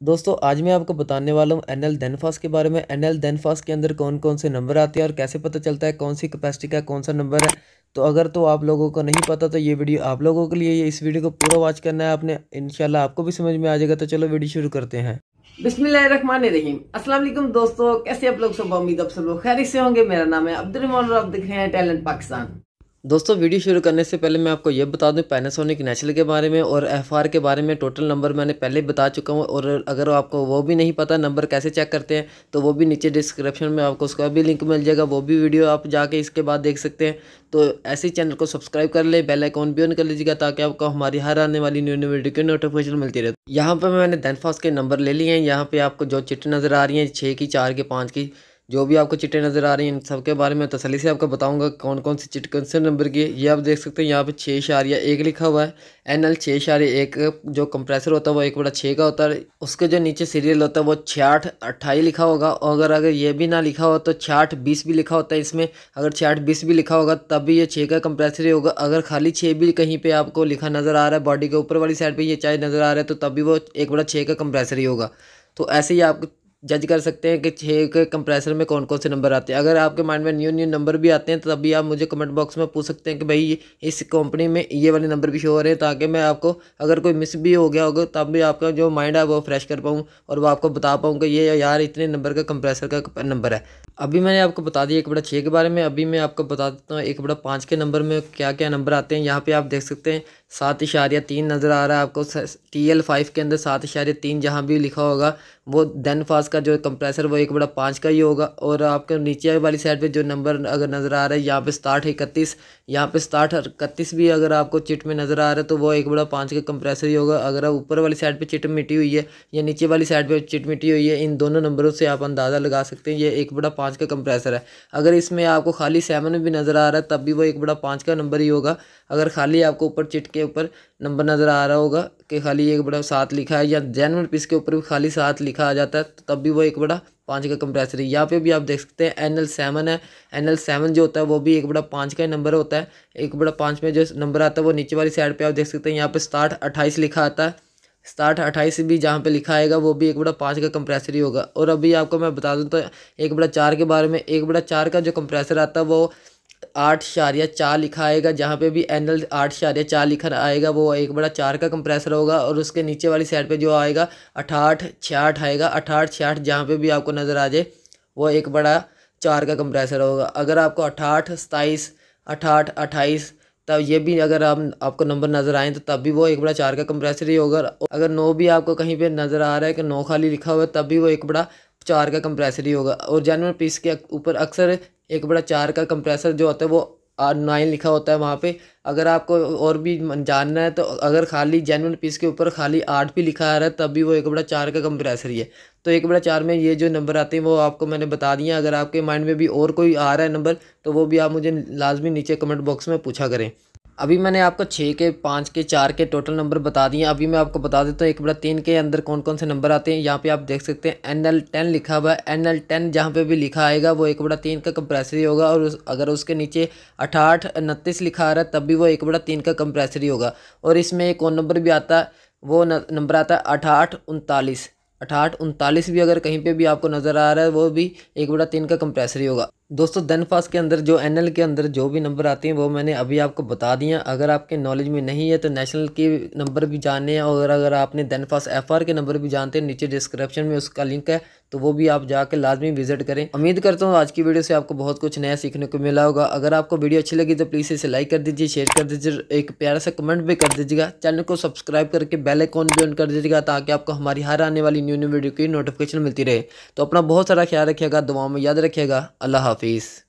दोस्तों, आज मैं आपको बताने वाला हूँ एन एल देनफास के बारे में। एन एल देनफास के अंदर कौन कौन से नंबर आते हैं और कैसे पता चलता है कौन सी कैपेसिटी का कौन सा नंबर है। तो अगर तो आप लोगों को नहीं पता तो ये वीडियो आप लोगों के लिए ये इस वीडियो को पूरा वॉच करना है आपने। इनशाला आपको भी समझ में आ जाएगा तो चलो वीडियो शुरू करते हैं। बिस्मिल्लाहिर्रहमानिर्रहीम। अस्सलाम वालेकुम दोस्तों, कैसे आप लोग सब? उम्मीद अब सब लोग खैरियत से होंगे। मेरा नाम है अब्दुल और आप दिख रहे हैं टैलेंट पाकिस्तान दोस्तों, वीडियो शुरू करने से पहले मैं आपको ये बता दूँ पैनासोनिक नेचुरल के बारे में और एफआर के बारे में टोटल नंबर मैंने पहले बता चुका हूँ और अगर आपको वो भी नहीं पता नंबर कैसे चेक करते हैं तो वो भी नीचे डिस्क्रिप्शन में आपको उसका भी लिंक मिल जाएगा, वो भी वीडियो आप जाके इसके बाद देख सकते हैं। तो ऐसे चैनल को सब्सक्राइब कर ले बेल आइकॉन भी ऑन कर लीजिएगा ताकि आपको हमारी हर आने वाली न्यू न्यू वीडियो की नोटिफिकेशन मिलती रहे। यहाँ पर मैंने देनफास्ट के नंबर ले लिए हैं, यहाँ पर आपको जो चिट नज़र आ रही हैं छः की, चार की, पाँच की जो भी आपको चिट्टे नज़र आ रही हैं इन सब के बारे में तसली से आपको बताऊँगा कौन कौन सी चिट कौन से नंबर की ये आप देख सकते हैं, यहाँ पे छः शारिया एक लिखा हुआ है। एन एल छः शारिया एक, जो कंप्रेसर होता है वो एक बड़ा छः का होता है। उसके जो नीचे सीरियल होता है वो छियाठ अट्ठाई लिखा होगा। और अगर अगर ये भी ना लिखा हो तो छियाठ बीस भी लिखा होता है इसमें। अगर छियाठ बीस भी लिखा होगा तब भी ये छः का कंप्रेसर ही होगा। अगर खाली छः भी कहीं पर आपको लिखा नज़र आ रहा है बॉडी के ऊपर वाली साइड पर ये चाहे नज़र आ रहा है तो तब भी वो एक बड़ा छः का कंप्रेसर ही होगा। तो ऐसे ही आप जज कर सकते हैं कि छः के कंप्रेसर में कौन कौन से नंबर आते हैं। अगर आपके माइंड में न्यू न्यू नंबर भी आते हैं तो तभी आप मुझे कमेंट बॉक्स में पूछ सकते हैं कि भाई, इस कंपनी में ये वाले नंबर भी शो हो रहे हैं, ताकि मैं आपको, अगर कोई मिस भी हो गया होगा, तब भी आपका जो माइंड है, वो फ्रेश कर पाऊँ और वो आपको बता पाऊँ कि ये यार इतने नंबर का कंप्रेसर का नंबर है। अभी मैंने आपको बता दिया एक बड़ा छः के बारे में, अभी मैं आपको बता देता हूँ एक बड़ा पाँच के नंबर में क्या क्या नंबर आते हैं। यहाँ पे आप देख सकते हैं, सात इशारिया तीन नज़र आ रहा है आपको टी एल फाइव के अंदर सात इशारिया तीन जहाँ भी लिखा होगा, वो देन फास्ट का जो कंप्रेसर वो एक बड़ा पाँच का ही होगा। और आपके नीचे वाली साइड पे जो नंबर अगर नज़र आ रहा है, यहाँ पे है इकतीस। यहाँ पे स्टार्ट इकतीस भी अगर आपको चिट में नज़र आ रहा है तो वो एक बड़ा पाँच का कंप्रेसर ही होगा। अगर आप ऊपर वाली साइड पर चिट मिटी हुई है या नीचे वाली साइड पर चिट मिटी हुई है, इन दोनों नंबरों से आप अंदाज़ा लगा सकते हैं, ये एक बड़ा पाँच का कंप्रेसर है। अगर इसमें आपको खाली सेवन भी नज़र आ रहा है, तब भी वो एक बड़ा पाँच का नंबर ही होगा। अगर खाली आपको ऊपर चिट के ऊपर नंबर नज़र आ रहा होगा कि खाली एक बड़ा सात लिखा है, या जैनवन पीस के ऊपर भी खाली सात लिखा आ जाता है तो तब भी वो एक बड़ा पाँच का कंप्रेसर है। यहाँ पे भी आप देख सकते हैं एन एल सेवन है। एन एल सेवन जो होता है, वो भी एक बड़ा पाँच का नंबर होता है। एक बड़ा पाँच में जो नंबर आता है, वो नीचे वाली साइड पे आप देख सकते हैं, यहाँ पे स्टार्ट अट्ठाईस लिखा आता है। स्टार्ट अट्ठाईस भी जहाँ पे लिखा आएगा, वो भी एक बड़ा पाँच का कंप्रेसर ही होगा। और अभी आपको मैं बता दूँ तो एक बड़ा चार के बारे में, एक बड़ा चार का जो कंप्रेसर आता है, वो आठ शारिया चार लिखा आएगा जहाँ पे भी एन एल आठ शारिया चार लिखा आएगा, वो एक बड़ा चार का कंप्रेसर होगा और उसके नीचे वाली साइड पे जो आएगा अठाठ छियाठ आएगा अठाठ छियाठ जहाँ पे भी आपको नज़र आ जाए, वो एक बड़ा चार का कंप्रेसर होगा। अगर आपको अठाठ सताईस अठाठ अट्ठाईस, तब ये भी अगर आप, आपको नंबर नज़र आए तो तब भी वो एक बड़ा चार का कंप्रेसर ही होगा। अगर नौ भी आपको कहीं पे नज़र आ रहा है कि नौ खाली लिखा हुआ है, तब भी वो एक बड़ा चार का कंप्रेसर ही होगा। और जानवर पीस के ऊपर अक्सर एक बड़ा चार का कंप्रेसर जो होता है वो आर नाइन लिखा होता है वहाँ पे। अगर आपको और भी जानना है तो अगर खाली जेनवन पीस के ऊपर खाली आठ भी लिखा आ रहा है, तब भी वो एक बड़ा चार का कंप्रेसर ही है। तो एक बड़ा चार में ये जो नंबर आते हैं, वो आपको मैंने बता दिया अगर आपके माइंड में भी और कोई आ रहा है नंबर तो वो भी आप मुझे लाजमी नीचे कमेंट बॉक्स में पूछा करें। अभी मैंने आपको छः के पाँच के चार के टोटल नंबर बता दिए अभी मैं आपको बता देता हूँ एक बड़ा तीन के अंदर कौन कौन से नंबर आते हैं यहाँ पे आप देख सकते हैं एन एल टेन लिखा हुआ है। एन एल टेन जहाँ पर भी लिखा आएगा वो एक बड़ा तीन का कंप्रेसरी होगा और उस, अगर उसके नीचे अठाठ उनतीस लिखा आ रहा है तब भी वो एक बड़ा तीन का कंप्रेसरी होगा। और इसमें एक और नंबर भी आता है वो नंबर आता है अठाठ उनतालीस। अठाठ उनतालीस भी अगर कहीं पे भी आपको नज़र आ रहा है वो भी एक बड़ा तीन का कंप्रेसरी होगा। दोस्तों देन फास्ट के अंदर जो एनएल के अंदर जो भी नंबर आते हैं, वो मैंने अभी आपको बता दिया अगर आपके नॉलेज में नहीं है तो नेशनल के नंबर भी जानने हैं और अगर आपने देन फास्ट एफ़ के नंबर भी जानते हैं, नीचे डिस्क्रिप्शन में उसका लिंक है तो वो भी आप जाकर लाजमी विज़िट करें। उम्मीद करता हूँ आज की वीडियो से आपको बहुत कुछ नया सीखने को मिला होगा। अगर आपको वीडियो अच्छी लगी तो प्लीज़ इसे लाइक कर दीजिए शेयर कर दीजिए एक प्यारा सा कमेंट भी कर दीजिएगा। चैनल को सब्सक्राइब करके बेल आइकॉन भी ऑन कर दीजिएगा, ताकि आपको हमारी हर आने वाली न्यू न्यू वीडियो की नोटिफिकेशन मिलती रहे। तो अपना बहुत सारा ख्याल रखिएगा, दुआओं में याद रखिएगा। अल्लाह Southeast.